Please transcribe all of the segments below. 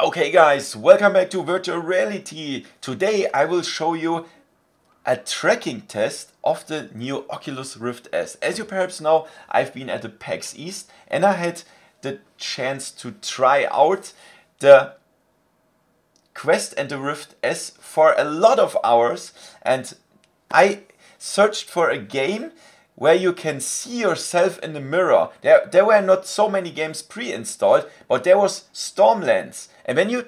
Okay guys, welcome back to Virtual Reality. Today I will show you a tracking test of the new Oculus Rift S. As you perhaps know, I've been at the PAX East and I had the chance to try out the Quest and the Rift S for a lot of hours and I searched for a game where you can see yourself in the mirror. There, there were not so many games pre-installed, but there was Stormlands. And when you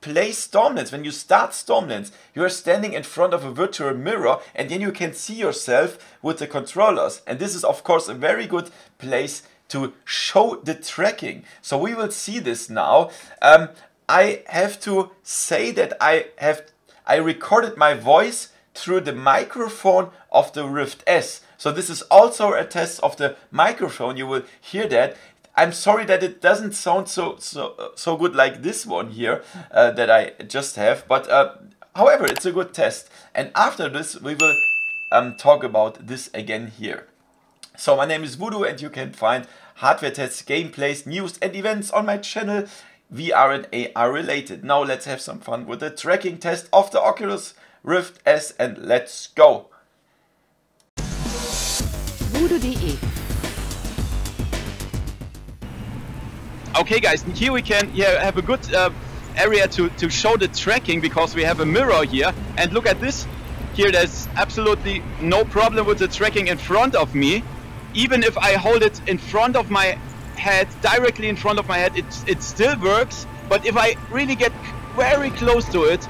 play Stormlands, when you start Stormlands, you are standing in front of a virtual mirror and then you can see yourself with the controllers. And this is of course a very good place to show the tracking. So we will see this now. Um, I have to say that I have I recorded my voice through the microphone of the Rift S. So this is also a test of the microphone. You will hear that. I'm sorry that it doesn't sound so so so good like this one here uh, that I just have, but uh, however, it's a good test. And after this, we will um, talk about this again here. So my name is Voodoo, and you can find hardware tests, gameplays, news, and events on my channel. VR and AR related. Now let's have some fun with the tracking test of the Oculus Rift S and let's go! Okay guys, here we can yeah, have a good uh, area to, to show the tracking because we have a mirror here and look at this. Here there's absolutely no problem with the tracking in front of me. Even if I hold it in front of my head, directly in front of my head, it, it still works. But if I really get very close to it,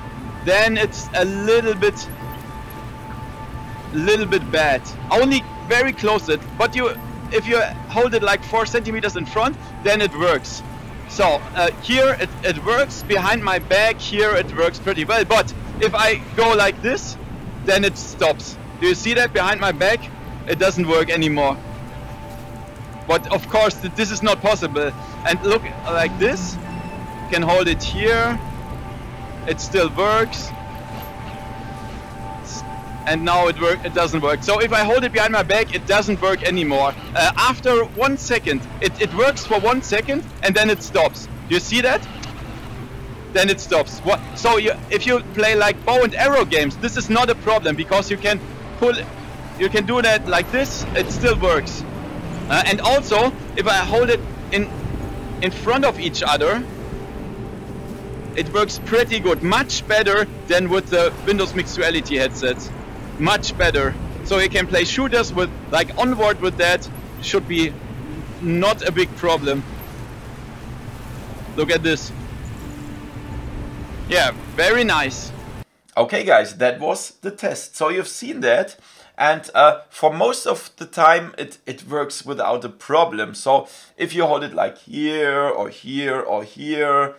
then it's a little bit little bit bad. Only very close it, but you if you hold it like 4 centimeters in front, then it works. So uh, here it, it works, behind my back here it works pretty well, but if I go like this, then it stops. Do you see that behind my back? It doesn't work anymore. But of course this is not possible. And look like this, can hold it here, it still works and now it work it doesn't work. So if I hold it behind my back it doesn't work anymore. Uh, after one second it, it works for one second and then it stops. Do you see that? Then it stops. What so you, if you play like bow and arrow games this is not a problem because you can pull you can do that like this it still works. Uh, and also if I hold it in in front of each other it works pretty good, much better than with the Windows Mixed Reality headsets. Much better. So you can play shooters with, like onward with that, should be not a big problem. Look at this. Yeah, very nice. Okay guys, that was the test. So you've seen that and uh, for most of the time it, it works without a problem. So if you hold it like here or here or here,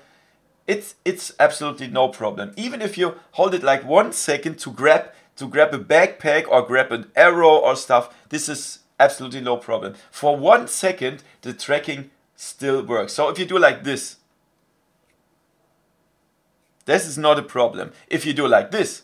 it's it's absolutely no problem. Even if you hold it like one second to grab to grab a backpack or grab an arrow or stuff, this is absolutely no problem. For one second, the tracking still works. So if you do like this, this is not a problem. If you do like this,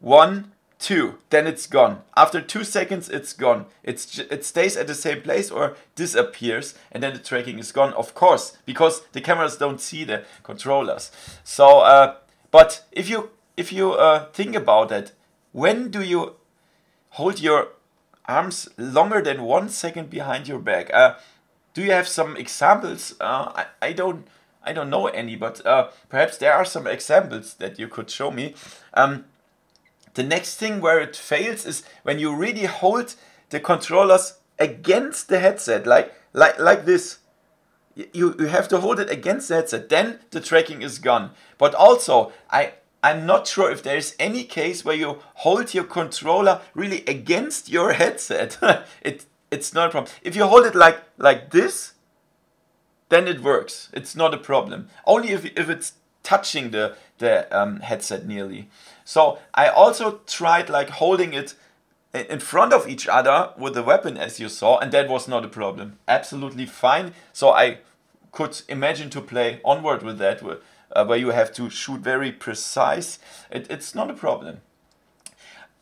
one, two, then it's gone. After two seconds, it's gone. It's it stays at the same place or disappears, and then the tracking is gone. Of course, because the cameras don't see the controllers. So, uh, but if you if you uh, think about it, when do you hold your arms longer than one second behind your back? Uh, do you have some examples? Uh, I, I don't I don't know any, but uh, perhaps there are some examples that you could show me. Um, the next thing where it fails is when you really hold the controllers against the headset, like like like this. You, you have to hold it against the headset, then the tracking is gone. But also, I, I'm not sure if there is any case where you hold your controller really against your headset. it, it's not a problem. If you hold it like, like this, then it works. It's not a problem. Only if, if it's touching the, the um, headset nearly. So I also tried like holding it in front of each other with the weapon as you saw and that was not a problem. Absolutely fine. So I could imagine to play onward with that uh, where you have to shoot very precise. It, it's not a problem.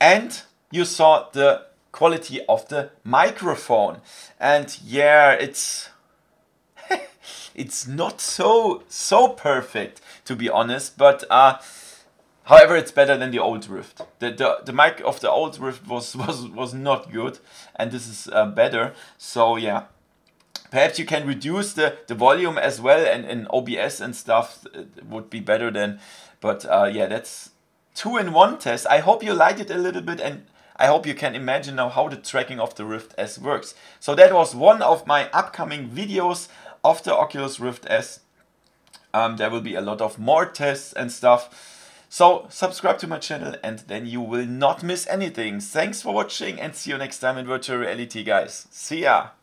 And you saw the quality of the microphone. And yeah, it's it's not so so perfect to be honest, but uh, however, it's better than the old Rift. The, the the mic of the old Rift was was was not good, and this is uh, better. So yeah. Perhaps you can reduce the, the volume as well and in OBS and stuff would be better then. But uh, yeah, that's two in one test. I hope you liked it a little bit and I hope you can imagine now how the tracking of the Rift S works. So that was one of my upcoming videos of the Oculus Rift S. Um, there will be a lot of more tests and stuff. So subscribe to my channel and then you will not miss anything. Thanks for watching and see you next time in virtual reality guys. See ya!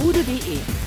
Bude.de